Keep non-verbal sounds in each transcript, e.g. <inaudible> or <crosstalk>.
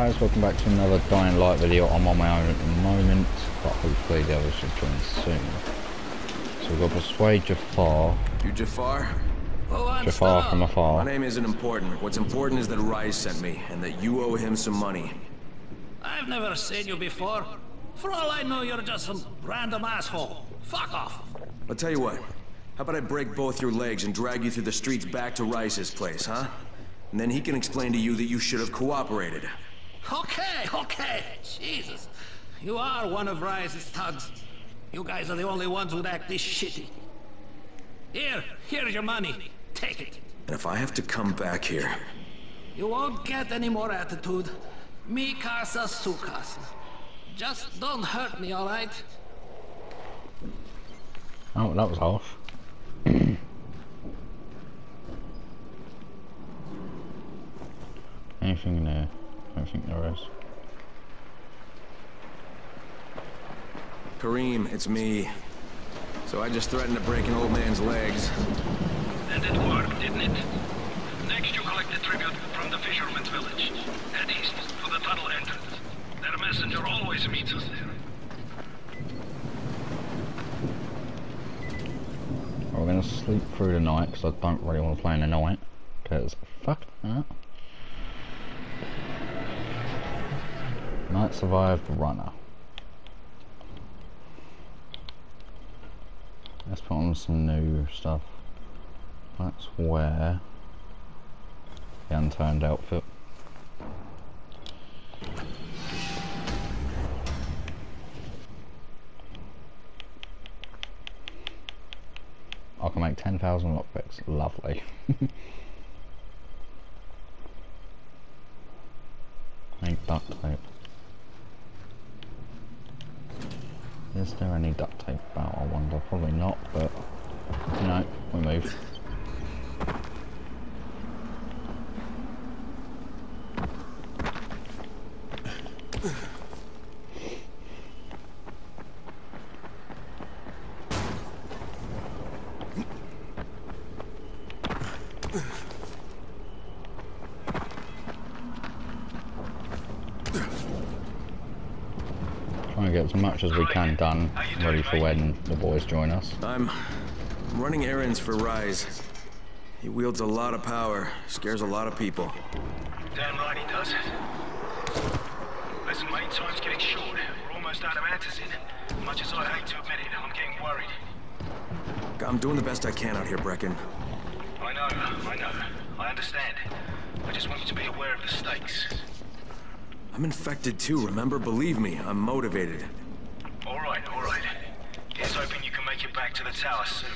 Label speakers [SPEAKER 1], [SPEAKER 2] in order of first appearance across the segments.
[SPEAKER 1] Guys, welcome back to another Dying Light video. I'm on my own at the moment, but hopefully the others should join soon. So we've got Persuade Jafar,
[SPEAKER 2] You Jafar?
[SPEAKER 1] Jafar from afar.
[SPEAKER 2] My name isn't important. What's important is that Rais sent me, and that you owe him some money.
[SPEAKER 3] I've never seen you before. For all I know, you're just some random asshole. Fuck off.
[SPEAKER 2] I'll tell you what. How about I break both your legs and drag you through the streets back to Rais's place, huh? And then he can explain to you that you should have cooperated.
[SPEAKER 3] Okay, okay. Jesus. You are one of Rais's thugs. You guys are the only ones who'd act this shitty. Here, here's your money. Take it.
[SPEAKER 2] And if I have to come back here,
[SPEAKER 3] You won't get any more attitude. Mi casa su casa. Just don't hurt me, alright?
[SPEAKER 1] Oh, that was harsh. <clears throat> Anything in there? I don't think there is.
[SPEAKER 2] Kareem, it's me. So I just threatened to break an old man's legs.
[SPEAKER 4] And it worked, didn't it? Next you collect the tribute from the fisherman's village. Head east for the tunnel entrance. Their messenger always meets us there.
[SPEAKER 1] We're gonna sleep through the night because I don't really want to play in the night. Because fuck that. Night survived runner. Let's put on some new stuff. Let's wear the unturned outfit. I can make 10,000 lockpicks. Lovely. <laughs> Make duct tape. Is there any duct tape about? I wonder. Probably not, but no, we move. Get as much as we can done, ready for when the boys join us.
[SPEAKER 2] I'm I'm running errands for Rais. He wields a lot of power, scares a lot of people.
[SPEAKER 4] Damn right he does. Listen, mate, time's getting short. We're almost out of Antizin. Much as I hate to admit it, I'm getting worried.
[SPEAKER 2] I'm doing the best I can out here, Brecken.
[SPEAKER 4] I know, I know. I understand. I just want you to be aware of the stakes.
[SPEAKER 2] I'm infected too, remember? Believe me, I'm motivated.
[SPEAKER 4] All right, all right. Here's hoping you can make it back to the tower soon.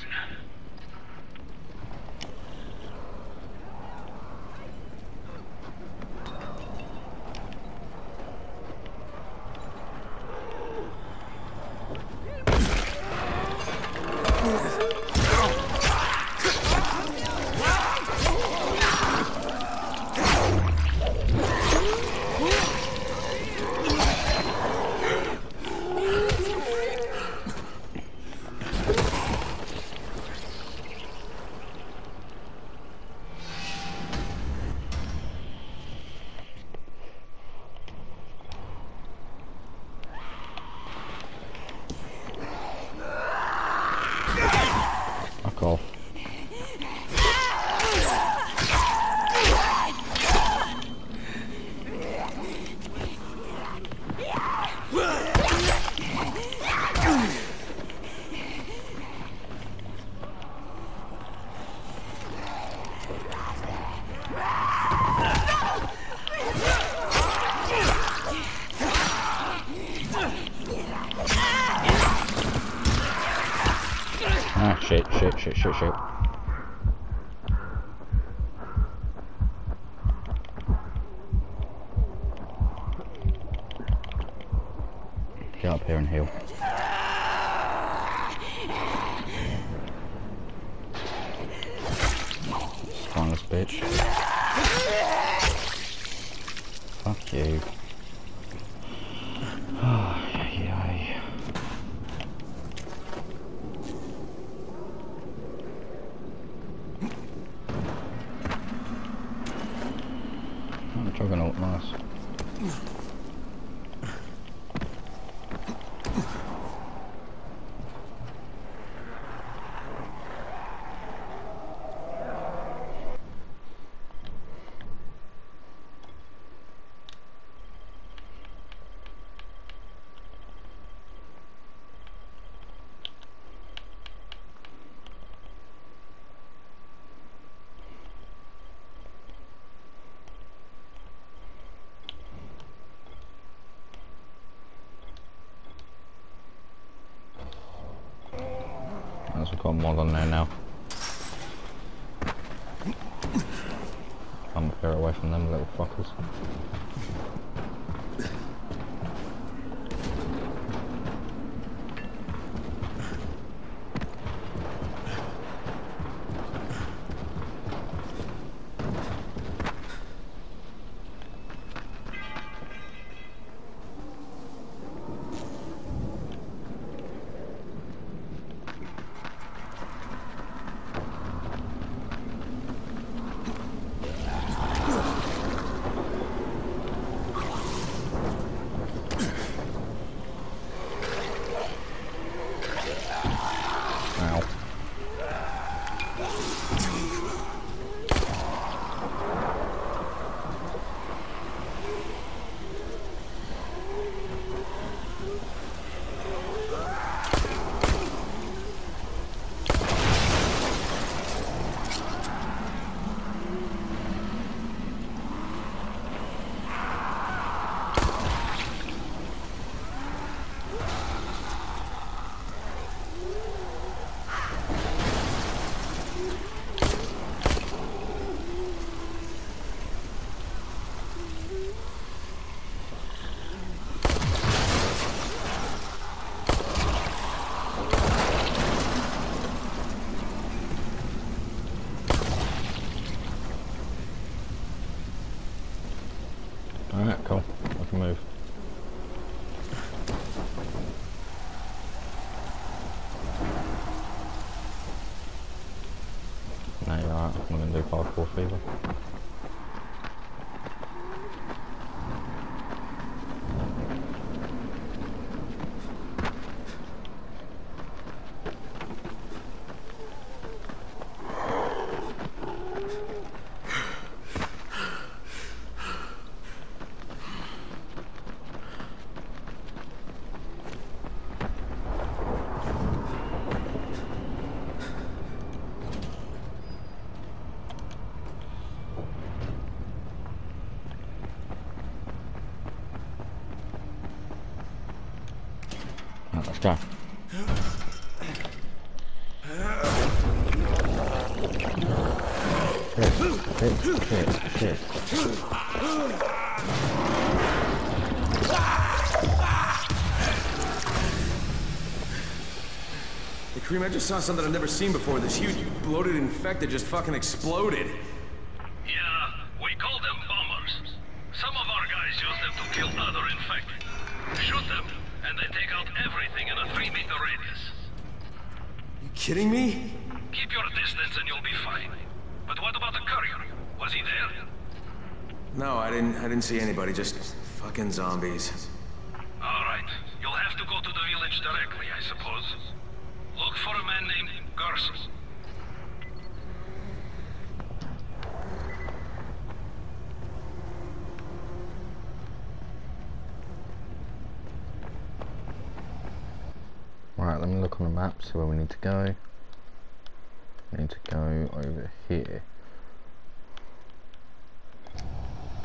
[SPEAKER 1] Fuck off. Ah, shit, shit, shit, shit, shit. Get up here and heal. Spineless bitch. Fuck you. Ay, ay, ay. Oh, Juggernaut, nice. On there now. I'm clear away from them little fuckers. Ow. Alright, cool. I can move. No, you're alright. I'm gonna do parkour fever. Right, let's go. Shit, shit, shit, shit.
[SPEAKER 2] Hey, Kareem, I just saw something I've never seen before. This huge bloated infected just fucking exploded.
[SPEAKER 4] Yeah, we call them bombers. Some of our guys use them to kill other infected. Shoot them, and they take out everything in a three-meter radius.
[SPEAKER 2] You kidding me?
[SPEAKER 4] Keep your distance and you'll be fine. But what about the courier? Was he there?
[SPEAKER 2] No, I didn't. I didn't see anybody. Just fucking zombies.
[SPEAKER 4] All right. You'll have to go to the village directly, I suppose. Look for a man named Garson.
[SPEAKER 1] Right, let me look on the map, see where we need to go. We need to go over here.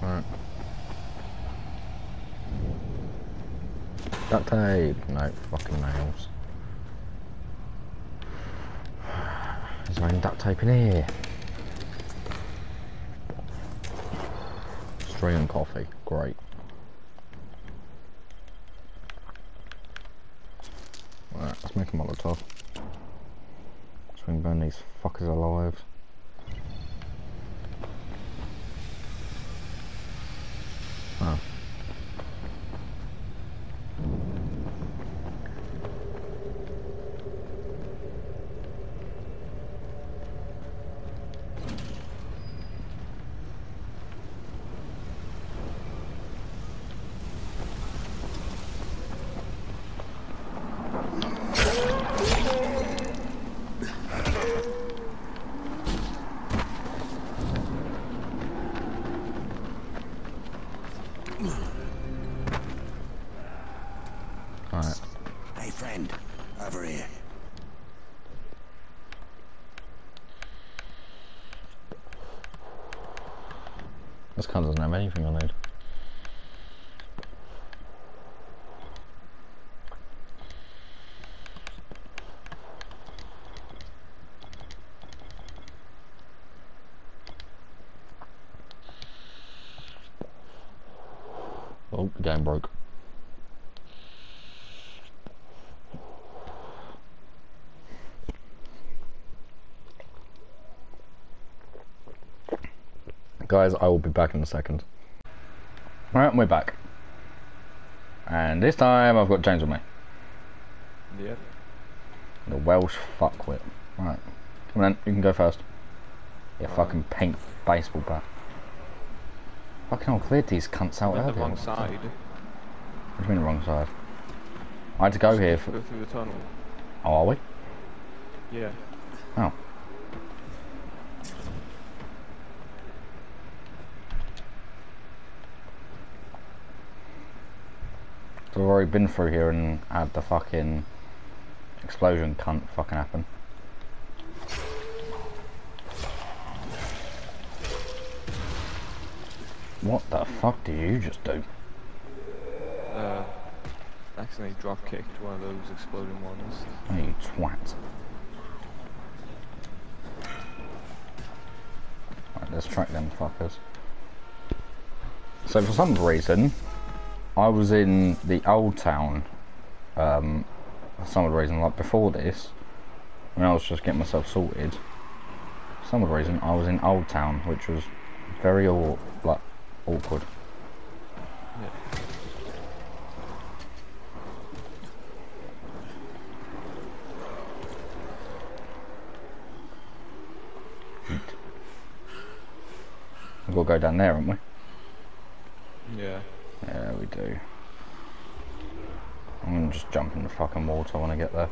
[SPEAKER 1] Right. Duct tape! No, fucking nails. Is there any duct tape in here? Australian coffee, great. Right, let's make a Molotov. So we can burn these fuckers alive. Oh. Car doesn't have anything I need. Oh, the game broke. Guys, I will be back in a second. Alright, we're back. And this time I've got James with me.
[SPEAKER 5] Yep.
[SPEAKER 1] The Welsh fuckwit. Right. Come on then, you can go first. You fucking pink baseball bat. Fucking hell, cleared these cunts out earlier.
[SPEAKER 5] the wrong
[SPEAKER 1] What the fuck?
[SPEAKER 5] side.
[SPEAKER 1] What do you mean the wrong side? I had to go here for...
[SPEAKER 5] Go through the tunnel.
[SPEAKER 1] Oh, are we?
[SPEAKER 5] Yeah.
[SPEAKER 1] Oh. So I've already been through here and had the fucking explosion cunt fucking happen. What the fuck do you just do?
[SPEAKER 5] Uh, accidentally drop kicked one of those exploding ones.
[SPEAKER 1] Oh, you twat. Right, let's track them fuckers. So for some reason, I was in the old town, um, for some reason, like before this, when I was just getting myself sorted, for some reason I was in old town, which was very aw like, awkward.
[SPEAKER 5] Yeah.
[SPEAKER 1] We've got to go down there, haven't we?
[SPEAKER 5] Yeah.
[SPEAKER 1] Yeah, we do. I'm gonna just jump in the fucking water when I get there.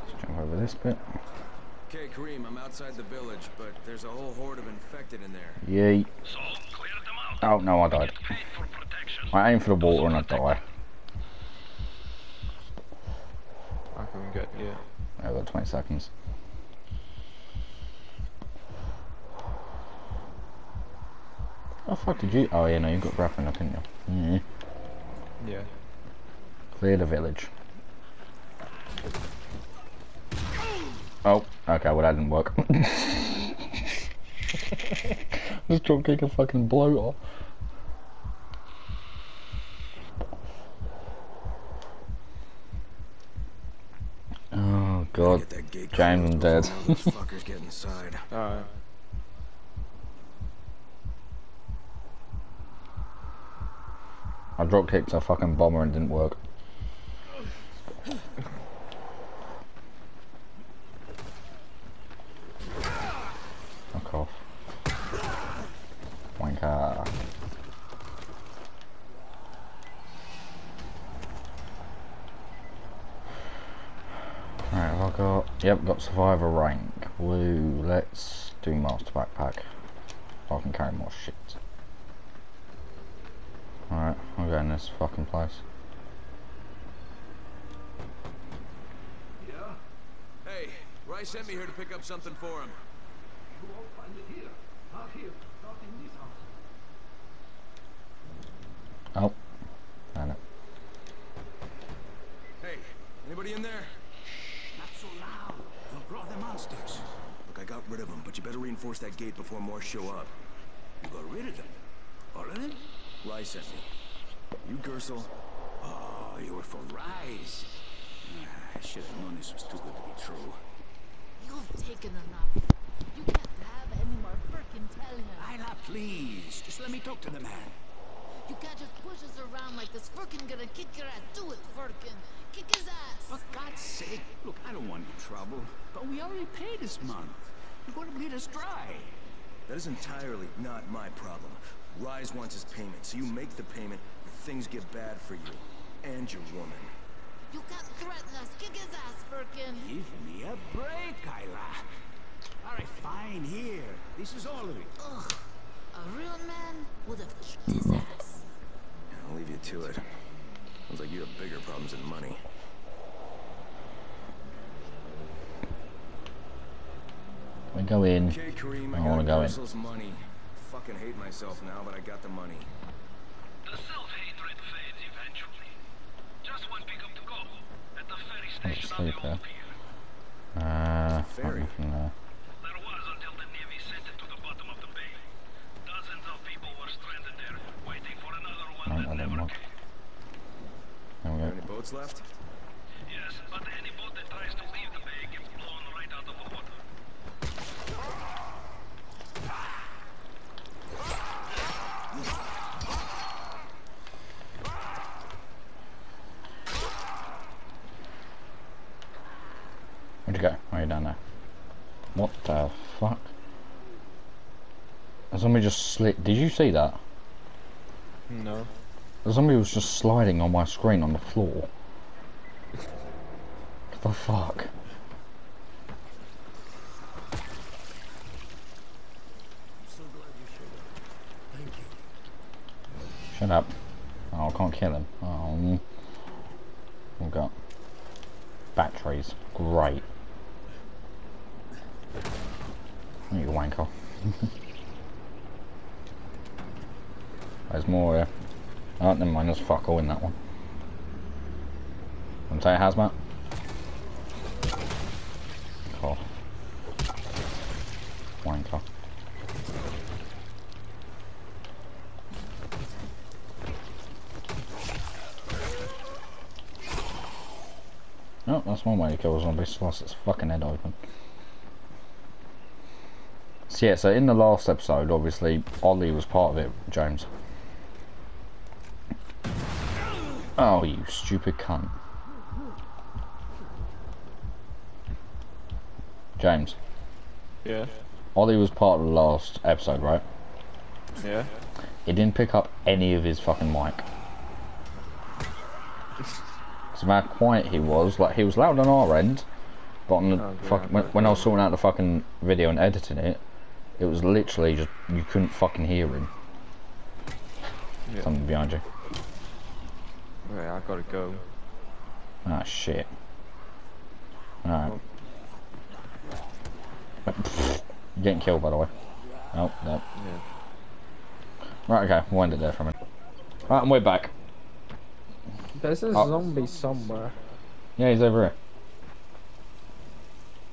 [SPEAKER 1] Let's jump over this bit.
[SPEAKER 2] Okay, Kareem, I'm outside the village, but there's a whole horde of infected in there.
[SPEAKER 1] Yay.
[SPEAKER 4] So, clear them out.
[SPEAKER 1] Oh no, I died.
[SPEAKER 4] Get paid for protection.
[SPEAKER 1] I aim for the water and I die. seconds. Oh fuck did you? Oh yeah, no, you got grappling up, didn't you? Mm -hmm.
[SPEAKER 5] Yeah.
[SPEAKER 1] Clear the village. Oh, okay, well that didn't work. <laughs> Just trying to kick a fucking bloater. James, I'm
[SPEAKER 2] closed
[SPEAKER 1] dead.
[SPEAKER 2] before all those fuckers get inside.
[SPEAKER 5] Alright.
[SPEAKER 1] I drop kicked a fucking bomber and didn't work. Fuck off. Wanker. Got... Yep, got survivor rank. Woo, let's do master backpack. I can carry more shit. Alright, I'm go in this fucking place.
[SPEAKER 6] Yeah?
[SPEAKER 2] Hey, Rais sent me here to pick up something for him.
[SPEAKER 6] You won't find it here. Not here. Not in this house.
[SPEAKER 1] Oh. Damn it.
[SPEAKER 2] Hey, anybody in there?
[SPEAKER 6] Not so loud. You'll draw monsters.
[SPEAKER 2] Look, I got rid of them, but you better reinforce that gate before more show up.
[SPEAKER 6] You got rid of them. All of them?
[SPEAKER 2] Rais sent me. You, Gersel?
[SPEAKER 6] Oh, you were for Rais. Ah, I should have known this was too good to be true.
[SPEAKER 7] You've taken enough. You can't have any more frickin' tell him.
[SPEAKER 6] Isla, please. Just let me talk to the man.
[SPEAKER 7] You can't just push us around like this. Frickin' gonna kick your ass. Do it, Firkin. Kick his ass.
[SPEAKER 6] For God's sake. Look, I don't want any trouble. But we already paid this month. You're going to bleed us dry.
[SPEAKER 2] That is entirely not my problem. Rais wants his payment, so you make the payment, or things get bad for you. And your woman.
[SPEAKER 7] You can't threaten us. Kick his ass, Firkin.
[SPEAKER 6] Give me a break, Isla. All right, fine, here. This is all of it.
[SPEAKER 7] Ugh. A real man would have kicked his ass.
[SPEAKER 2] To it. Sounds like you have bigger problems than money.
[SPEAKER 1] We go in.
[SPEAKER 2] Okay, Kareem, I,
[SPEAKER 1] I wanna go in.
[SPEAKER 2] Money. Fucking hate myself now, but I got the money.
[SPEAKER 4] The self-hatred fades eventually. Just one pickup to go. At the ferry station on the
[SPEAKER 1] sleep there.
[SPEAKER 4] old pier.
[SPEAKER 1] Uh,
[SPEAKER 2] Ferry.
[SPEAKER 1] nothing there.
[SPEAKER 4] There was until the Navy sent it to the bottom of the bay. Dozens of people were stranded there, waiting for another one
[SPEAKER 1] No,
[SPEAKER 4] that
[SPEAKER 1] I don't
[SPEAKER 4] never
[SPEAKER 1] want.
[SPEAKER 4] came.
[SPEAKER 1] There we go.
[SPEAKER 2] Any boats left?
[SPEAKER 4] Yes, but any boat that tries to leave the bay gets blown right out of the water.
[SPEAKER 1] Where'd you go? Oh, you're down there. What the fuck? A zombie just slid. Did you see that? Zombie was just sliding on my screen on the floor. What the fuck? Shut up. Oh, I can't kill him. Um, we've got batteries. Great. Oh, you wanker. There's more here. Oh, never mind, that one. Say hazmat? Cool. Wanker. Oh, that's one way to kill a zombie, slice its fucking head open. So yeah, so in the last episode, obviously, Ollie was part of it, James. Oh, you stupid cunt. James,
[SPEAKER 8] Yeah.
[SPEAKER 1] Ollie was part of the last episode, right?
[SPEAKER 8] Yeah.
[SPEAKER 1] He didn't pick up any of his fucking mic. So how quiet he was, like he was loud on our end, but on the
[SPEAKER 8] Oh,
[SPEAKER 1] fuck, when, when I was sorting out the fucking video and editing it, it was literally just you couldn't fucking hear him.
[SPEAKER 8] Yeah.
[SPEAKER 1] Something behind you.
[SPEAKER 8] Right, I gotta go.
[SPEAKER 1] Ah shit. Alright. You're getting killed by the way. Oh, no.
[SPEAKER 8] Yeah.
[SPEAKER 1] Right, okay, we'll end it there for a minute. Right, and we're back.
[SPEAKER 9] There's a
[SPEAKER 1] Oh.
[SPEAKER 9] zombie somewhere.
[SPEAKER 1] Yeah, he's over here.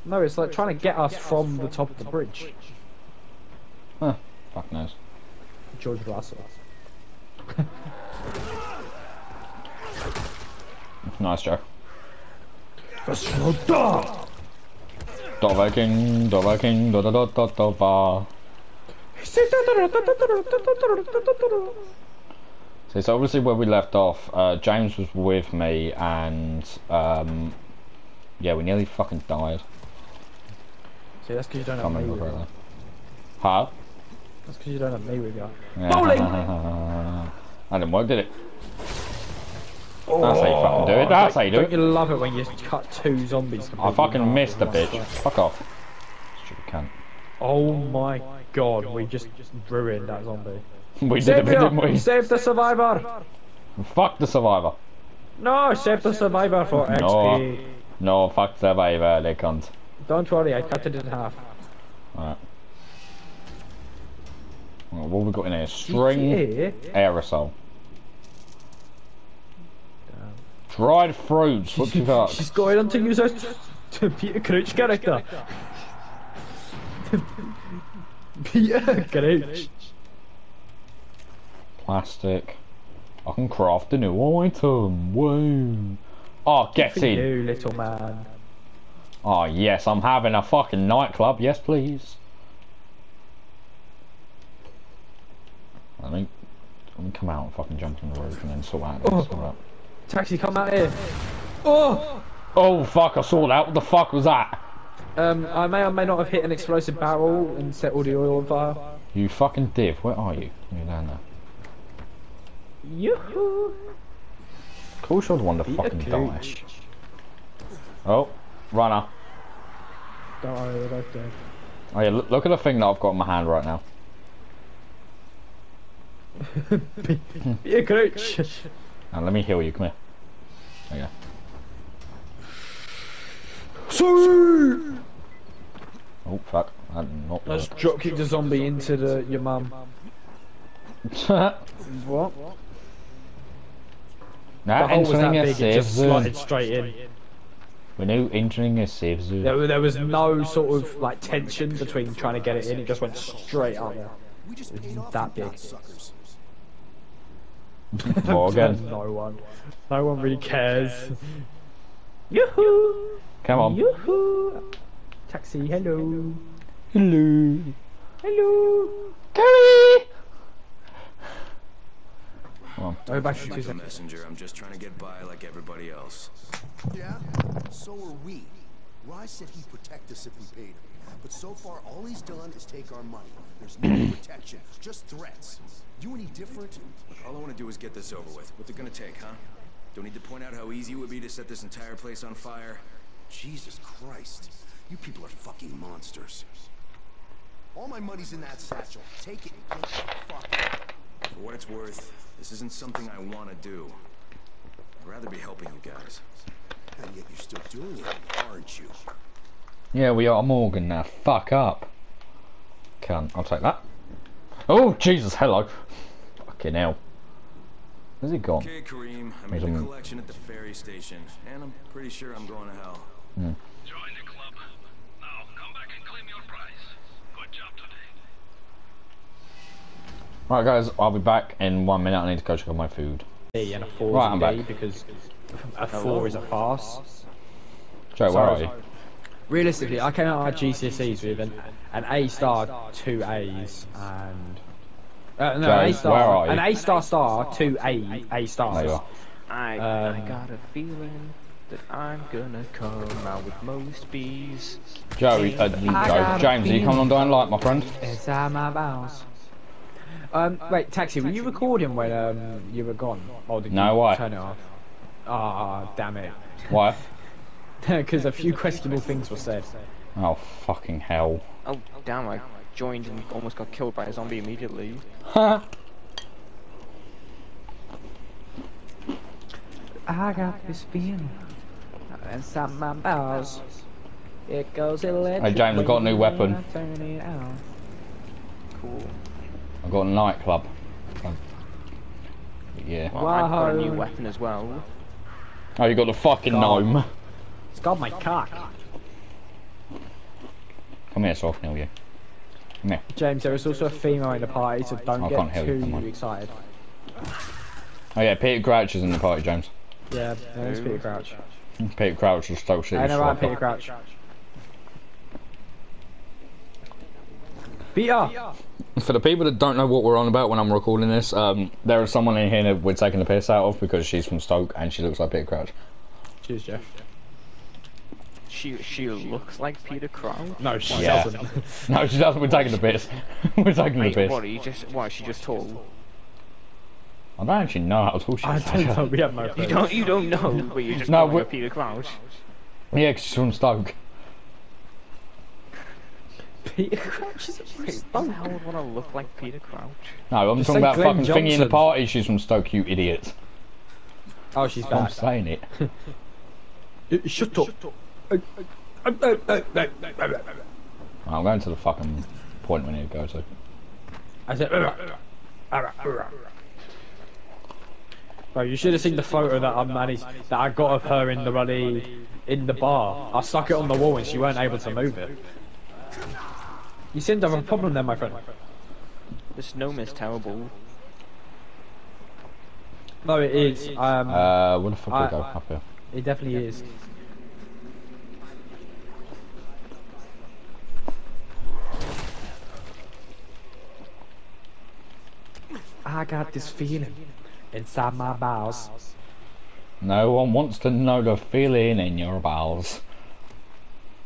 [SPEAKER 9] No, it's like trying to get us from the top of the bridge.
[SPEAKER 1] Huh. Fuck knows.
[SPEAKER 9] George Russell. <laughs>
[SPEAKER 1] Nice joke.
[SPEAKER 9] Slow
[SPEAKER 1] Dovahkiin, Dova King, da da da da da va. So it's obviously where we left off. Uh, James was with me, and um, yeah, we nearly fucking died.
[SPEAKER 9] See, that's because you don't have
[SPEAKER 1] Can't
[SPEAKER 9] me with you.
[SPEAKER 1] correctly. Huh?
[SPEAKER 9] That's because you don't have me with you.
[SPEAKER 1] Yeah. I didn't work, did it? Oh, That's how you fucking do it. That's how you do
[SPEAKER 9] Don't
[SPEAKER 1] it.
[SPEAKER 9] you love it when you cut two zombies?
[SPEAKER 1] I fucking
[SPEAKER 9] in
[SPEAKER 1] missed the bitch. Fuck off. Stupid cunt.
[SPEAKER 9] Oh my god, we just ruined that zombie. <laughs>
[SPEAKER 1] We did it, didn't we?
[SPEAKER 9] Save the survivor!
[SPEAKER 1] Fuck the survivor.
[SPEAKER 9] No, save the survivor for
[SPEAKER 1] No.
[SPEAKER 9] XP.
[SPEAKER 1] No, fuck the survivor, they can't.
[SPEAKER 9] Don't worry, I cut it in half.
[SPEAKER 1] Alright. Well, what have we got in here? String aerosol. Dried fruits. What you got?
[SPEAKER 9] She's going on to use her to Peter Crouch character. Peter Crouch.
[SPEAKER 1] Plastic. I can craft a new item. Woo. Oh, get in.
[SPEAKER 9] you, little man.
[SPEAKER 1] Oh, yes, I'm having a fucking nightclub. Yes, please. Let me, let me come out and fucking jump on the roof and then sort out.
[SPEAKER 9] Oh.
[SPEAKER 1] Alright.
[SPEAKER 9] Taxi, come out here. Oh!
[SPEAKER 1] Oh, fuck, I saw that. What the fuck was that?
[SPEAKER 9] Um, I may or may not have hit an explosive barrel and set all the oil on fire.
[SPEAKER 1] You fucking div. Where are you? You're down there.
[SPEAKER 9] Yoo-hoo!
[SPEAKER 1] Of course you're the one to
[SPEAKER 9] Peter
[SPEAKER 1] fucking die. Oh, runner.
[SPEAKER 9] Don't worry, we're both dead.
[SPEAKER 1] Oh yeah, look, look at the thing that I've got in my hand right now. <laughs>
[SPEAKER 9] Peter Crouch. <laughs>
[SPEAKER 1] Now let me heal you. Come here. There you
[SPEAKER 9] Sorry!
[SPEAKER 1] go. Oh fuck. That not
[SPEAKER 9] I just drop kicked a zombie into the your mum. <laughs> What?
[SPEAKER 1] now
[SPEAKER 9] The hole was that
[SPEAKER 1] entering a
[SPEAKER 9] big, it
[SPEAKER 1] safe
[SPEAKER 9] just
[SPEAKER 1] zone.
[SPEAKER 9] straight in.
[SPEAKER 1] We're now entering a safe zone.
[SPEAKER 9] There, there was no sort of like tension between trying to get it in, it just went straight up there.
[SPEAKER 6] We just
[SPEAKER 9] It's
[SPEAKER 6] paid off
[SPEAKER 9] that big.
[SPEAKER 6] suckers. <laughs>
[SPEAKER 1] Morgan.
[SPEAKER 9] no one. No one really cares. Yoo-hoo!
[SPEAKER 1] Come on.
[SPEAKER 9] Yoo-hoo! Taxi, hello.
[SPEAKER 1] Hello.
[SPEAKER 9] Hello!
[SPEAKER 1] Gary! Come on.
[SPEAKER 9] Oh, back to
[SPEAKER 2] I'm the messenger. I'm just trying to get by like everybody else.
[SPEAKER 6] Yeah? So are we. Rais said he'd protect us if we paid him. But so far, all he's done is take our money. There's no <clears throat> protection, just threats. You any different?
[SPEAKER 2] Look, all I want to do is get this over with. What's it gonna take, huh? Don't need to point out how easy it would be to set this entire place on fire.
[SPEAKER 6] Jesus Christ. You people are fucking monsters. All my money's in that satchel. Take it and get the fuck out.
[SPEAKER 2] For what it's worth, this isn't something I want to do. I'd rather be helping you guys.
[SPEAKER 6] And yet you're still doing it, aren't you?
[SPEAKER 1] Yeah, we are Morgan now. Fuck up. Cunt. I'll take that. Oh, Jesus, hello. Fucking hell. Where's he gone?
[SPEAKER 2] Okay, Kareem, I made
[SPEAKER 1] a-
[SPEAKER 2] collection at the ferry station, and I'm pretty sure I'm going to hell. Hmm.
[SPEAKER 4] Join the club. Now, come back and claim your prize. Good job today.
[SPEAKER 1] Right, guys, I'll be back in one minute. I need to go check on my food.
[SPEAKER 9] D and a four
[SPEAKER 1] Right,
[SPEAKER 9] is
[SPEAKER 1] I'm
[SPEAKER 9] a D
[SPEAKER 1] back.
[SPEAKER 9] because a four is a farce.
[SPEAKER 1] Joe, where
[SPEAKER 9] Sorry.
[SPEAKER 1] are you?
[SPEAKER 9] Realistically, I came out of my GCSEs with an, an A star, two A's, and uh, no,
[SPEAKER 1] Joe,
[SPEAKER 9] an A star,
[SPEAKER 1] where are you?
[SPEAKER 9] an A star star, two A A stars.
[SPEAKER 1] There you are.
[SPEAKER 8] I,
[SPEAKER 9] Um,
[SPEAKER 8] I got a feeling that I'm gonna come out with most bees.
[SPEAKER 1] Joe, uh, Joe, James, are you coming on Dying Light, my friend?
[SPEAKER 9] Inside my bowels. Um, wait, taxi. Were you recording when um you were gone, or did
[SPEAKER 1] No,
[SPEAKER 9] you
[SPEAKER 1] why?
[SPEAKER 9] turn it off? Ah, damn it.
[SPEAKER 1] Why? <laughs> <laughs>
[SPEAKER 9] Because a few questionable things were said.
[SPEAKER 1] Oh, fucking hell.
[SPEAKER 8] Oh, damn, I joined and almost got killed by a zombie immediately. Ha! <laughs>
[SPEAKER 9] I got this feeling inside my bowels. It goes electric.
[SPEAKER 1] Hey, James, I've got a new weapon.
[SPEAKER 9] I turn it out.
[SPEAKER 8] Cool.
[SPEAKER 1] I've got a nightclub. Um, Yeah.
[SPEAKER 8] Well, I've got a new weapon as well.
[SPEAKER 1] Oh, you got the fucking
[SPEAKER 9] God.
[SPEAKER 1] gnome.
[SPEAKER 9] It's got my cock.
[SPEAKER 1] Come here, so I can heal you. Come here.
[SPEAKER 9] James, there is also a female in the party, so don't
[SPEAKER 1] I
[SPEAKER 9] get
[SPEAKER 1] hear
[SPEAKER 9] too
[SPEAKER 1] on.
[SPEAKER 9] excited.
[SPEAKER 1] Oh yeah, Peter Crouch is in the party, James.
[SPEAKER 9] Yeah, there's Peter Crouch.
[SPEAKER 1] Peter Crouch is Stoke City
[SPEAKER 9] I know right. Peter Crouch. Peter!
[SPEAKER 1] For the people that don't know what we're on about when I'm recording this, um, there is someone in here that we're taking the piss out of because she's from Stoke and she looks like Peter Crouch.
[SPEAKER 9] Cheers, Jeff.
[SPEAKER 8] She she looks like Peter Crouch.
[SPEAKER 9] No, she
[SPEAKER 1] Yeah.
[SPEAKER 9] doesn't. <laughs>
[SPEAKER 1] No, she doesn't. We're taking the piss. <laughs> we're taking the piss.
[SPEAKER 8] what? Are you just what? Is she just tall?
[SPEAKER 1] I don't actually know how tall she
[SPEAKER 9] I
[SPEAKER 1] is.
[SPEAKER 9] don't know, we have no
[SPEAKER 8] You don't you don't know, <laughs> but you just
[SPEAKER 1] No, we're-
[SPEAKER 8] Peter Crouch.
[SPEAKER 1] Yeah, 'cause she's from Stoke.
[SPEAKER 9] Peter Crouch is a
[SPEAKER 8] Wait, who the hell would want to look like Peter Crouch?
[SPEAKER 1] No, I'm
[SPEAKER 9] Just
[SPEAKER 1] talking about
[SPEAKER 9] Glenn
[SPEAKER 1] fucking thingy in the party. She's from Stoke, you idiot.
[SPEAKER 9] Oh, she's
[SPEAKER 1] I'm saying it.
[SPEAKER 9] Shut up. Uh, uh,
[SPEAKER 1] I'm going to the fucking point we need to go to.
[SPEAKER 9] I said. Bro, you should have seen the photo that I managed, that I got of her in the ruddy, in the bar. I stuck it on the wall and she weren't able to move it. You seem to have a problem there, my friend.
[SPEAKER 8] This gnome is terrible.
[SPEAKER 9] No, it is. Um,
[SPEAKER 1] Uh, where the fuck do
[SPEAKER 9] I-
[SPEAKER 1] we go? Up here.
[SPEAKER 9] it definitely is. I got this feeling inside my bowels.
[SPEAKER 1] No one wants to know the feeling in your bowels.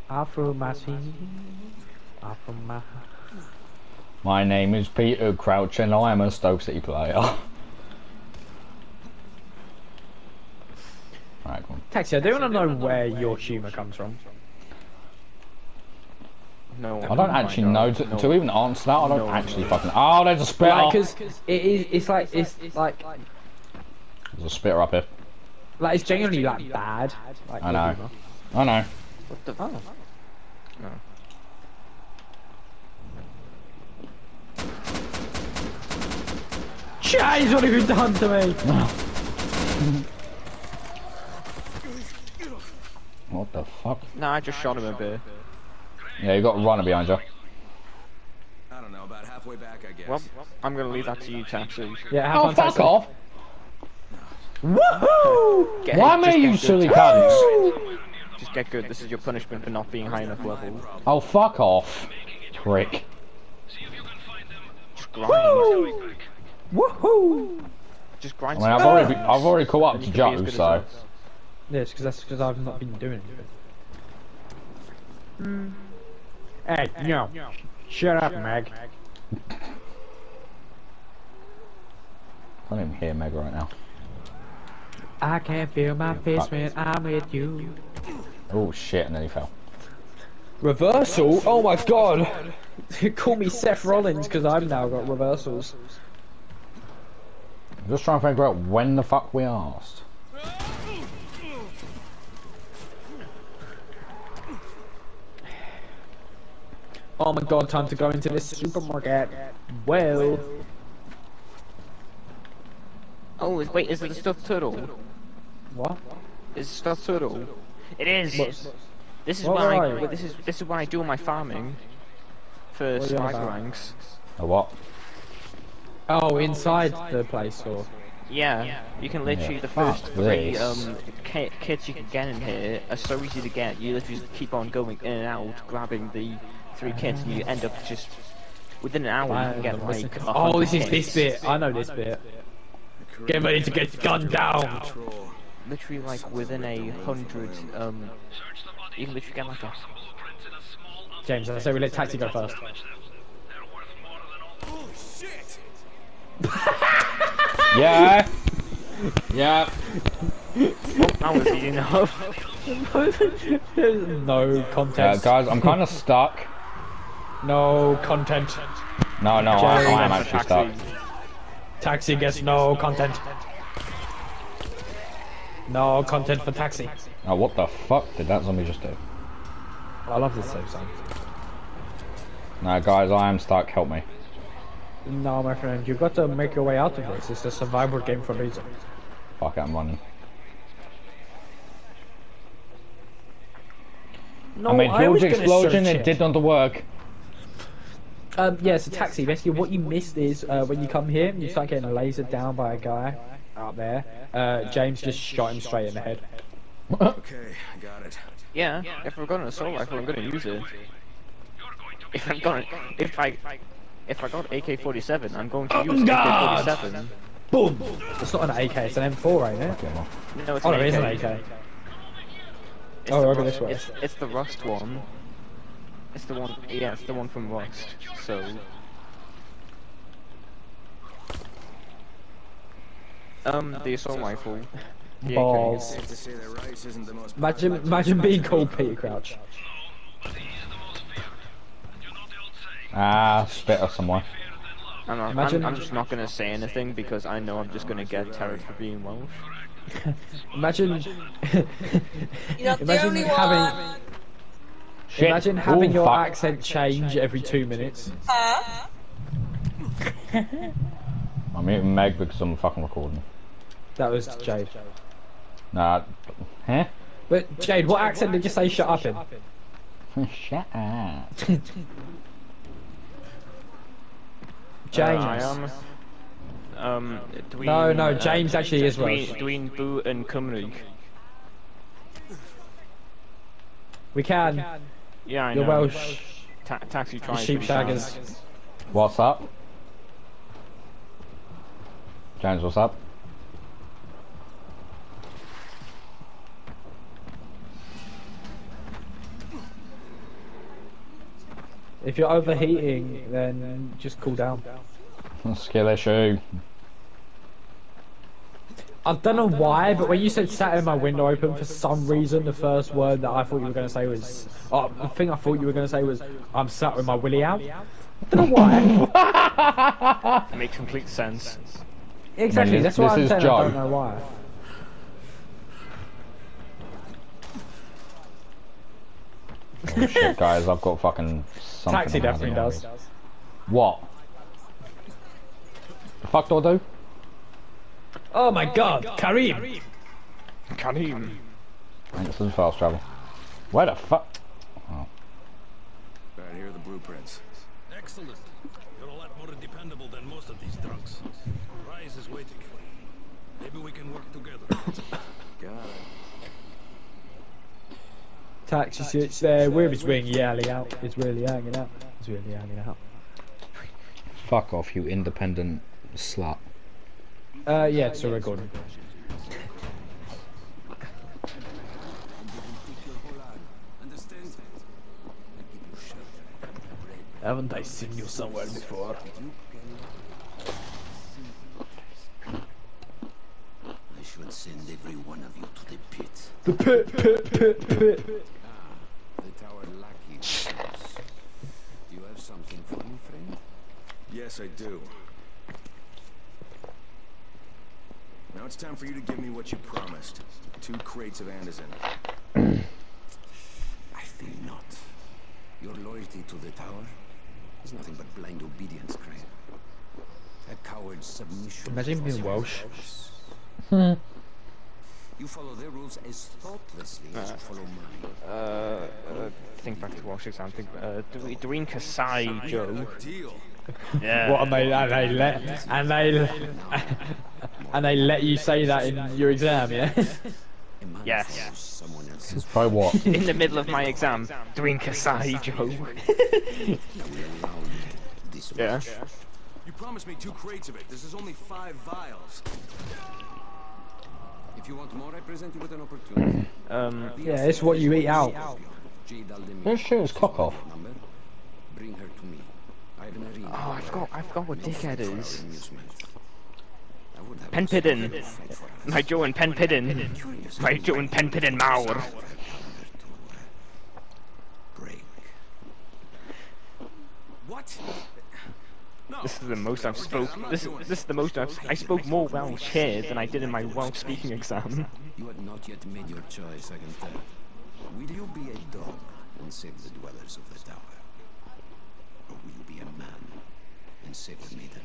[SPEAKER 9] Afro my feet, Afro my.
[SPEAKER 1] My name is Peter Crouch and I am a Stoke City player. Alright, come on.
[SPEAKER 9] Taxi, I do want to know where your humour comes from.
[SPEAKER 8] No.
[SPEAKER 1] I don't actually know to, to even answer that. I don't
[SPEAKER 8] No.
[SPEAKER 1] actually fucking. Oh, there's a spitter.
[SPEAKER 9] Like, cause it is, it's like, it's like,
[SPEAKER 1] There's a spitter up here.
[SPEAKER 9] Like it's genuinely like bad. Like,
[SPEAKER 1] I know.
[SPEAKER 9] humor.
[SPEAKER 1] I know.
[SPEAKER 8] What the?
[SPEAKER 9] Oh.
[SPEAKER 8] No.
[SPEAKER 9] Jeez, what have you done to me? <laughs>
[SPEAKER 1] What the fuck?
[SPEAKER 8] No, I just shot him a bit.
[SPEAKER 1] Yeah, you got a runner behind you.
[SPEAKER 2] I don't know, about halfway back, I guess.
[SPEAKER 8] Well, I'm gonna leave that to you, Taxi.
[SPEAKER 9] Yeah, have
[SPEAKER 1] Oh,
[SPEAKER 9] fun.
[SPEAKER 1] fuck
[SPEAKER 9] Tyson.
[SPEAKER 1] off!
[SPEAKER 9] Woohoo!
[SPEAKER 8] Get,
[SPEAKER 1] Why
[SPEAKER 8] just
[SPEAKER 1] me,
[SPEAKER 8] get
[SPEAKER 1] you silly
[SPEAKER 8] Taxi.
[SPEAKER 1] cunts?
[SPEAKER 8] Just get good. This is your punishment for not being high enough level.
[SPEAKER 1] Oh, fuck off. Prick.
[SPEAKER 8] Just grind.
[SPEAKER 9] Woohoo!
[SPEAKER 8] Just
[SPEAKER 1] I
[SPEAKER 8] grind.
[SPEAKER 1] mean, I've
[SPEAKER 8] some-
[SPEAKER 1] already, I've already caught up to
[SPEAKER 8] you can be
[SPEAKER 1] Joe, so.
[SPEAKER 9] Yes, because that's because I've not been doing anything. Hey, no. Shut up, Meg. Meg.
[SPEAKER 1] I can't even hear Meg right now.
[SPEAKER 9] I can't feel my face when I'm with you.
[SPEAKER 1] Oh shit, and then he fell.
[SPEAKER 9] Reversal? Oh, oh my god! <laughs> Call me Seth Rollins because I've now got reversals.
[SPEAKER 1] I'm just trying to figure out when the fuck we asked.
[SPEAKER 9] Oh my god, time to go into this supermarket. Well,
[SPEAKER 8] Oh, is- wait, is it a stuffed turtle?
[SPEAKER 9] what?
[SPEAKER 8] Is it a stuffed turtle? It is.
[SPEAKER 9] What-
[SPEAKER 8] This is
[SPEAKER 9] what
[SPEAKER 8] when I.
[SPEAKER 9] are you?
[SPEAKER 8] well, This is this is when I do my farming for
[SPEAKER 9] What are you on
[SPEAKER 8] sniper ranks.
[SPEAKER 1] A what?
[SPEAKER 9] Oh, inside the place or?
[SPEAKER 8] Yeah, you can literally
[SPEAKER 1] Yeah,
[SPEAKER 8] the
[SPEAKER 1] fuck
[SPEAKER 8] first three
[SPEAKER 1] this.
[SPEAKER 8] um ki- kits you can get in here are so easy to get. You literally just keep on going in and out, grabbing the three kids, and you end up just within an hour you can get like.
[SPEAKER 9] Oh, this
[SPEAKER 8] hundred
[SPEAKER 9] is this bit. I know this bit. Get ready to get gunned down.
[SPEAKER 8] Literally like within a hundred um, you can literally get like a
[SPEAKER 9] James, I say we let Taxi go first.
[SPEAKER 2] Oh, <laughs> shit!
[SPEAKER 1] Yeah. yeah.
[SPEAKER 8] that was easy enough. <laughs>
[SPEAKER 9] no
[SPEAKER 1] Uh,
[SPEAKER 9] content.
[SPEAKER 1] guys, I'm kind of stuck.
[SPEAKER 9] No content.
[SPEAKER 1] No, no, I, I am actually stuck.
[SPEAKER 9] Taxi gets no content. No content for Taxi.
[SPEAKER 1] Oh, what the fuck did that zombie just do?
[SPEAKER 9] I love this save song.
[SPEAKER 1] No, guys, I am stuck. Help me.
[SPEAKER 9] No, my friend, you've got to make your way out of this. It's a survival game for a reason.
[SPEAKER 1] Fuck it, I'm running.
[SPEAKER 9] No,
[SPEAKER 1] I
[SPEAKER 9] was
[SPEAKER 1] huge explosion. It did not work.
[SPEAKER 9] Um, yeah, so taxi. Basically, what you missed is uh, when you come here, you start getting lasered down by a guy out there. Uh, James just shot him straight in the head.
[SPEAKER 2] Okay, I got it.
[SPEAKER 8] Yeah, if I've got an assault rifle, I'm gonna use it. If I've got, if I, if I got AK-47, I'm going to use
[SPEAKER 9] God!
[SPEAKER 8] AK-47.
[SPEAKER 9] Boom! It's not an AK, it's an M4, ain't it?
[SPEAKER 8] No, it's
[SPEAKER 9] Oh,
[SPEAKER 8] an
[SPEAKER 9] no, it is an
[SPEAKER 8] AK.
[SPEAKER 9] AK.
[SPEAKER 8] It's
[SPEAKER 9] Oh, over this way.
[SPEAKER 8] It's, it's the Rust one. It's the one. Yeah, it's the one from Rust. So. Um, the assault rifle. <laughs> The AK.
[SPEAKER 9] Balls.
[SPEAKER 2] Safe to say that Rais isn't the most
[SPEAKER 9] Imagine, imagine being called Peter. Crouch.
[SPEAKER 1] Ah, spitter somewhere.
[SPEAKER 8] I'm, not,
[SPEAKER 9] Imagine-
[SPEAKER 8] I'm, I'm just not gonna say anything because I know I'm just gonna get terrored for being Welsh. <laughs>
[SPEAKER 9] Imagine,
[SPEAKER 10] You're not the <laughs>
[SPEAKER 9] imagine
[SPEAKER 10] only
[SPEAKER 9] having,
[SPEAKER 10] one.
[SPEAKER 1] Shit.
[SPEAKER 9] imagine having
[SPEAKER 1] Ooh,
[SPEAKER 9] your
[SPEAKER 1] fuck.
[SPEAKER 9] accent change every two minutes.
[SPEAKER 10] Huh?
[SPEAKER 1] I'm muting Meg because I'm fucking recording.
[SPEAKER 9] That was Jade.
[SPEAKER 1] Nah. Huh?
[SPEAKER 9] But Jade, what accent did you say shut up in? <laughs>
[SPEAKER 1] Shut up. <laughs>
[SPEAKER 9] James.
[SPEAKER 8] Uh, I am. Um, Dwayne,
[SPEAKER 9] No, no,
[SPEAKER 8] uh,
[SPEAKER 9] James actually is Welsh.
[SPEAKER 8] Dwayne, Dwayne Boo and Cymru.
[SPEAKER 9] We can.
[SPEAKER 8] Yeah, I
[SPEAKER 9] You're
[SPEAKER 8] know.
[SPEAKER 9] Welsh.
[SPEAKER 8] Ta taxi
[SPEAKER 9] driver.
[SPEAKER 8] tries.
[SPEAKER 9] sheep shaggers.
[SPEAKER 1] What's up? James, what's up?
[SPEAKER 9] If you're overheating, then just cool down.
[SPEAKER 1] Skill issue.
[SPEAKER 9] I don't know why, but when you said sat in my window open, for some reason, the first word that I thought you were going to say was, oh, the thing I thought you were going to say was, I'm sat with my willy out. I don't know why. <laughs>
[SPEAKER 8] Makes complete sense.
[SPEAKER 9] Exactly,
[SPEAKER 1] this-
[SPEAKER 9] that's why I'm
[SPEAKER 1] is
[SPEAKER 9] saying I don't know why.
[SPEAKER 1] Oh, shit, guys, I've got fucking something.
[SPEAKER 9] Taxi definitely does.
[SPEAKER 1] already. What? The fuck do I do?
[SPEAKER 9] Oh my god, Kareem!
[SPEAKER 8] Kareem.
[SPEAKER 1] I think this is fast travel. Where the fuck? Oh.
[SPEAKER 2] Right, here are the blueprints.
[SPEAKER 3] Excellent. You're a lot more dependable than most of these drunks. Rais is waiting for you. Maybe we can work together. <laughs>
[SPEAKER 2] Got it.
[SPEAKER 9] Taxi sits there with his wing yelling out. It's really hanging out. It's really hanging out.
[SPEAKER 1] Fuck off, you independent slut.
[SPEAKER 9] Uh, yeah, it's a recording.
[SPEAKER 6] Understand? I give you shelter. Bread.
[SPEAKER 9] Haven't I seen you somewhere before?
[SPEAKER 6] I should send every one of you to the pit.
[SPEAKER 9] The pit, pit, pit, pit.
[SPEAKER 6] The tower lackey. Do you have something for me, friend?
[SPEAKER 2] Yes, I do. Now it's time for you to give me what you promised. Two crates of Antizin.
[SPEAKER 6] I think not. Your loyalty to the tower is nothing but blind obedience, Crane. A coward's submission.
[SPEAKER 9] Imagine being Welsh.
[SPEAKER 6] rebels. You follow their rules as thoughtlessly as you follow mine.
[SPEAKER 8] Uh, uh, think back to Welsh exam. Think, uh, Dwayne Dwayne Kasai, Joe.
[SPEAKER 2] Deal.
[SPEAKER 8] Yeah.
[SPEAKER 9] What and they and they let and they and they let you say that in your exam, yeah?
[SPEAKER 6] A man
[SPEAKER 8] Yes.
[SPEAKER 6] follows someone else's
[SPEAKER 1] By what? <laughs>
[SPEAKER 8] In the middle of my exam, Dwayne Kasai, Joe.
[SPEAKER 6] I you
[SPEAKER 8] Yeah.
[SPEAKER 2] You promised me two crates of it. This is only five vials.
[SPEAKER 6] If you want more, I present you with an opportunity. <clears throat>
[SPEAKER 8] Um,
[SPEAKER 9] Yeah, it's what you eat out.
[SPEAKER 6] Jade Aldemir.
[SPEAKER 1] Let's cock off.
[SPEAKER 6] Bring her to me. I have an arena.
[SPEAKER 8] oh, I forgot, I forgot what dickhead
[SPEAKER 6] food for our
[SPEAKER 8] is.
[SPEAKER 6] amusement. I would have
[SPEAKER 8] Pen
[SPEAKER 6] us all
[SPEAKER 8] Pidden.
[SPEAKER 6] fight for us.
[SPEAKER 8] My Joe and Pen Pidden.
[SPEAKER 6] Curious
[SPEAKER 8] My
[SPEAKER 6] how
[SPEAKER 8] Joe and Pen Pidden Mauer.
[SPEAKER 6] to, uh, break.
[SPEAKER 2] What? No.
[SPEAKER 8] This is the most I've spoken. This, this is the most I've. I spoke more Welsh here than I did in my Welsh speaking exam.
[SPEAKER 6] You had not yet made your choice, I can tell. Will you be a dog and save the dwellers of the tower? Or will you be a man and save the maiden?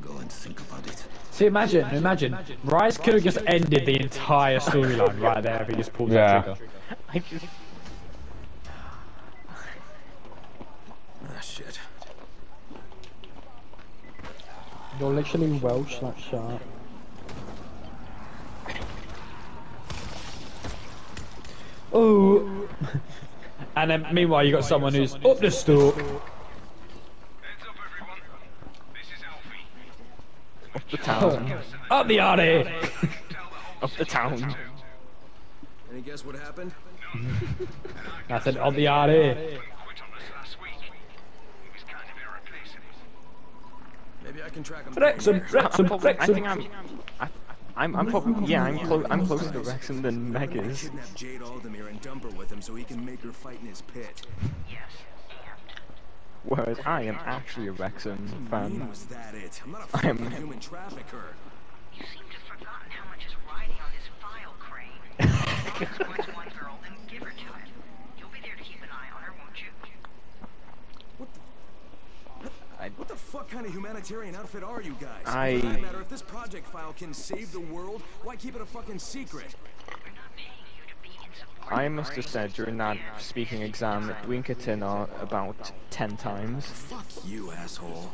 [SPEAKER 6] Go and think about it.
[SPEAKER 9] See, imagine, imagine, Rais could have just ended the entire storyline right there if he just pulled
[SPEAKER 1] Yeah.
[SPEAKER 9] that trigger.
[SPEAKER 8] I just.
[SPEAKER 2] Ah, shit.
[SPEAKER 9] You're literally Welsh, like sharp. Oh. <laughs> And then meanwhile you got someone who's up the stalk.
[SPEAKER 4] Heads up, everyone. This is Alfie.
[SPEAKER 8] Up the town.
[SPEAKER 9] Up the arty!
[SPEAKER 4] Tell the whole
[SPEAKER 8] Up the town.
[SPEAKER 2] Any guess what happened? <laughs>
[SPEAKER 9] I said up the arty.
[SPEAKER 4] quit on us last week. He was kind of irreplaceable.
[SPEAKER 2] Maybe I can track him.
[SPEAKER 9] Wrexham,
[SPEAKER 2] down.
[SPEAKER 9] Wrexham,
[SPEAKER 8] Probably, I think
[SPEAKER 9] Wrexham.
[SPEAKER 8] I'm. I, I'm, I'm probably. Yeah, I'm close. I'm closer to Wrexham than Meg is.
[SPEAKER 2] Kidnap Jade Aldemir and dump her with him so he can make her fight in his pit.
[SPEAKER 8] Whereas I am actually a Wrexham fan.
[SPEAKER 2] was that it? I'm not a
[SPEAKER 8] I'm...
[SPEAKER 2] human trafficker.
[SPEAKER 11] You seem to have forgotten how much is riding on this file crane. <laughs> If one girl, then give her to him. You'll be there to keep an eye on her, won't you?
[SPEAKER 2] What the fuck kind of humanitarian outfit are you guys?
[SPEAKER 8] I-
[SPEAKER 2] For that matter, if this project file can save the world, why keep it a fucking secret?
[SPEAKER 11] We're not paying you to be insubordinate.
[SPEAKER 8] I must have said during that speaking exam, Winkerton are about ten times.
[SPEAKER 2] Fuck you, asshole.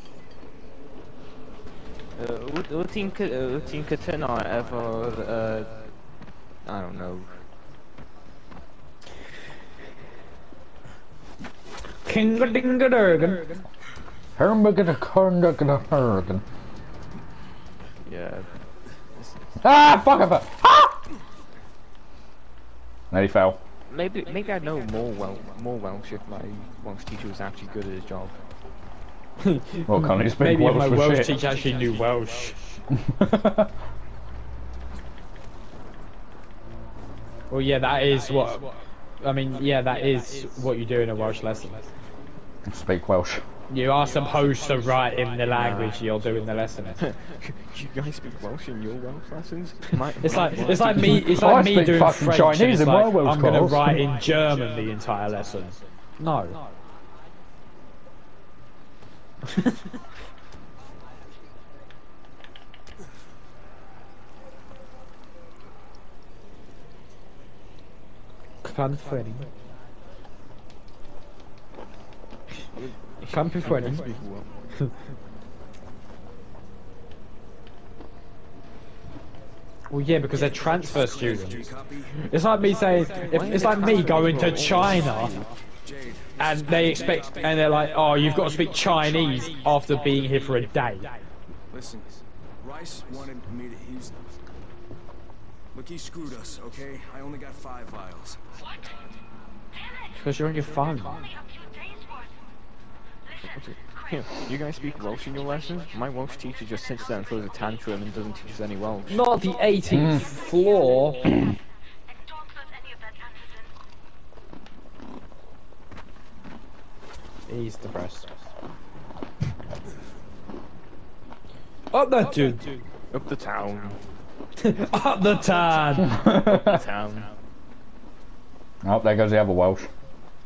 [SPEAKER 8] Uh, would, would Tinker, uh, Tinkerton are ever, uh, I don't know.
[SPEAKER 9] Kinga-dinga-durgan.
[SPEAKER 1] Hamburger the Kurgan.
[SPEAKER 8] Yeah.
[SPEAKER 1] Ah, fuck it. Ah! Nearly fell.
[SPEAKER 8] Maybe maybe I'd know more well more Welsh if my Welsh teacher was actually good at his job. <laughs>
[SPEAKER 1] Well, can't you speak
[SPEAKER 9] Maybe if
[SPEAKER 1] Welsh
[SPEAKER 9] my Welsh
[SPEAKER 1] shit?
[SPEAKER 9] teacher actually knew Welsh. <laughs> Well, yeah, that is what. I mean, yeah, that is what you do in a Welsh lesson.
[SPEAKER 1] Speak Welsh.
[SPEAKER 9] You are supposed to write in the language you're doing the lesson in. <laughs>
[SPEAKER 8] you guys speak Welsh in your Welsh lessons? My,
[SPEAKER 9] It's like it's like me it's
[SPEAKER 1] I
[SPEAKER 9] like me
[SPEAKER 1] speak
[SPEAKER 9] doing
[SPEAKER 1] fucking
[SPEAKER 9] French
[SPEAKER 1] Chinese
[SPEAKER 9] and it's
[SPEAKER 1] in my
[SPEAKER 9] like,
[SPEAKER 1] Welsh
[SPEAKER 9] I'm gonna
[SPEAKER 1] course.
[SPEAKER 9] write in German the entire lesson. No. <laughs> Clanfreddy. Clanfreddy.
[SPEAKER 8] Speak Welsh.
[SPEAKER 9] Well, yeah, because they're transfer students. It's like me saying, if, it's like me going to China, and they expect, and they're like, oh, you've got to speak Chinese after being here for a day.
[SPEAKER 2] Listen, Rais wanted me to. He's. Look, he screwed us, okay? I only got five vials.
[SPEAKER 11] What? Damn it!
[SPEAKER 9] Because you're on your phone.
[SPEAKER 8] Here, you guys speak Welsh in your lessons? My Welsh teacher just sits there and throws a tantrum and doesn't teach us any Welsh.
[SPEAKER 9] Not the 18th hmm. floor.
[SPEAKER 11] and don't lose any of that Antizin.
[SPEAKER 9] He's depressed. Up there, dude.
[SPEAKER 8] Up the town.
[SPEAKER 9] Up the town. <laughs> <laughs>
[SPEAKER 8] Town.
[SPEAKER 1] Oh, there goes the other Welsh.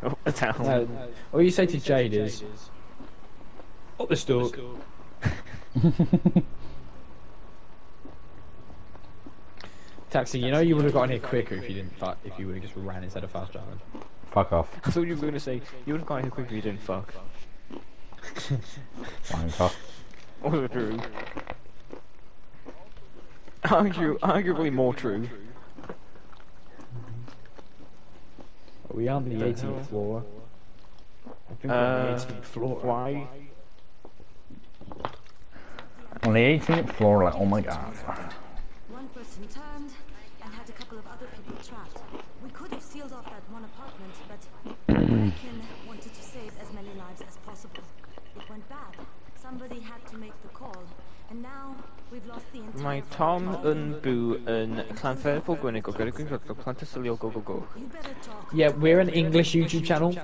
[SPEAKER 8] Up the town.
[SPEAKER 9] No, all you say to Jade is, up the stalk. <laughs> Taxi, you know you would have gotten here quicker if you didn't. Fuck, if you would have just ran instead of fast driving.
[SPEAKER 1] Fuck off. <laughs>
[SPEAKER 8] I thought you were going to say, you would have got here quicker if you didn't fuck. <laughs>
[SPEAKER 1] Wanker.
[SPEAKER 8] Also true. Argu arguably more true.
[SPEAKER 9] Are we are on the
[SPEAKER 8] The
[SPEAKER 9] 18th floor? I think we're on
[SPEAKER 8] Uh,
[SPEAKER 9] the 18th floor.
[SPEAKER 8] Why?
[SPEAKER 1] On the 18th floor, like, oh my god.
[SPEAKER 12] One person turned and had a couple of other people trapped. We could have sealed off that one apartment, but Anakin wanted to save as many lives as possible. It went bad. Somebody had to make the call, and now we've lost the entire.
[SPEAKER 8] Mae Tom yn byw yn Llanfairpwll Gwynig o Gyrru Gwynfod o Plantysilio Go Go Go.
[SPEAKER 12] You better talk.
[SPEAKER 9] Yeah, we're an English YouTube channel.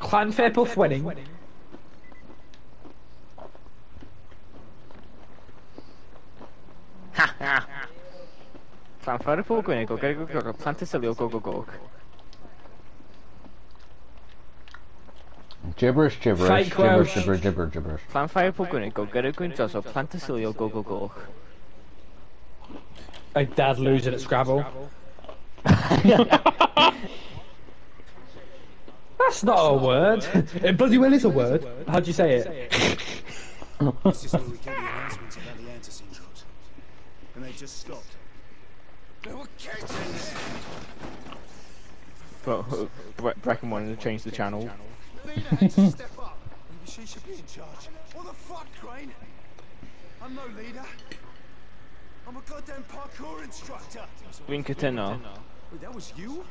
[SPEAKER 12] Against Dolina.
[SPEAKER 9] Clanfairpwll Thwenning.
[SPEAKER 8] Ha ha! Llanfairpwll Gwynig o Gyrru Gwynfod o Plantysilio Go Go Go.
[SPEAKER 1] Gibberish, gibberish,
[SPEAKER 9] Fake
[SPEAKER 1] gibberish,
[SPEAKER 9] Welsh.
[SPEAKER 1] gibberish, gibberish, gibberish.
[SPEAKER 8] Llanfairpwll Gwynig o Gyrru Gwynfod o Plantysilio Go Go Go.
[SPEAKER 9] A dad losing at Scrabble. <laughs> <laughs> That's not a word. <laughs> It bloody well is a word. How'd you say it? <laughs>
[SPEAKER 13] This is where we get the announcements about the Antizin drops. And they just stopped. There were kids in there!
[SPEAKER 8] But uh, Bre- Brecken wanted to change the channel.
[SPEAKER 13] Lena had to step up. Maybe she should be in charge. What the fuck, Crane? I'm no leader. I'm a goddamn parkour instructor.
[SPEAKER 8] Dwi'n cytuno.
[SPEAKER 2] Wait, that was you?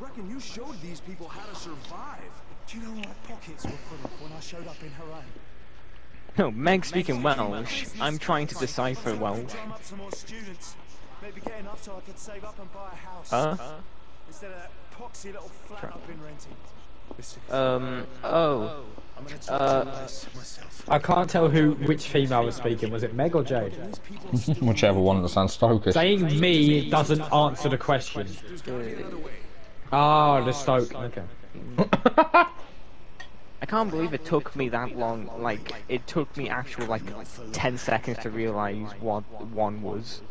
[SPEAKER 2] Brecken, you showed these people how to survive.
[SPEAKER 13] Do you know what pockets were full of when I showed up in Harran?
[SPEAKER 8] No, Meg speaking Welsh. I'm trying to decipher Welsh.
[SPEAKER 13] Drum up some more students. Maybe get enough so I could save up and buy a house.
[SPEAKER 8] Huh?
[SPEAKER 13] Instead of that poxy little flat I've been renting.
[SPEAKER 8] Um, oh.
[SPEAKER 13] I'm gonna talk
[SPEAKER 8] Uh,
[SPEAKER 13] to Rais myself.
[SPEAKER 9] I can't tell who which female was speaking. Was it Meg or Jade? <laughs>
[SPEAKER 1] Whichever one that sounds Stokish.
[SPEAKER 9] Saying me doesn't answer the question. Oh, the Stoke. Okay. <laughs>
[SPEAKER 8] I can't believe it took me that long. Like it took me actual like ten seconds to realize what one was.